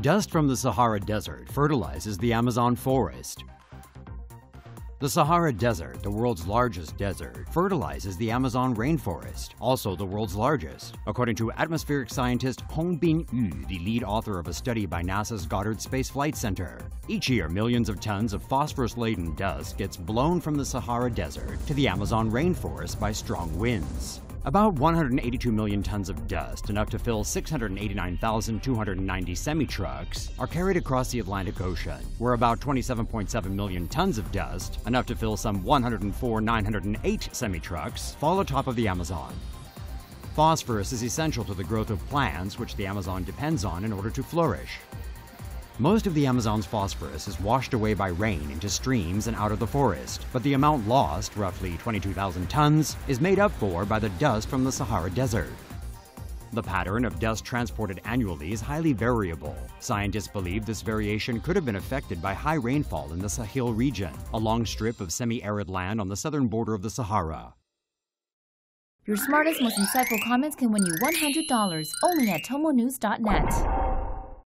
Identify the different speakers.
Speaker 1: Dust from the Sahara Desert fertilizes the Amazon forest. The Sahara Desert, the world's largest desert, fertilizes the Amazon rainforest, also the world's largest. According to atmospheric scientist Hongbin Yu, the lead author of a study by NASA's Goddard Space Flight Center. Each year, millions of tons of phosphorus-laden dust gets blown from the Sahara Desert to the Amazon rainforest by strong winds. About 182 million tons of dust, enough to fill 689,290 semi-trucks, are carried across the Atlantic Ocean, where about 27.7 million tons of dust, enough to fill some 104,908 semi-trucks, fall atop of the Amazon. Phosphorus is essential to the growth of plants, which the Amazon depends on in order to flourish. Most of the Amazon's phosphorus is washed away by rain into streams and out of the forest, but the amount lost, roughly 22,000 tons, is made up for by the dust from the Sahara Desert. The pattern of dust transported annually is highly variable. Scientists believe this variation could have been affected by high rainfall in the Sahel region, a long strip of semi-arid land on the southern border of the Sahara.
Speaker 2: Your smartest, most insightful comments can win you $100 only at tomonews.net.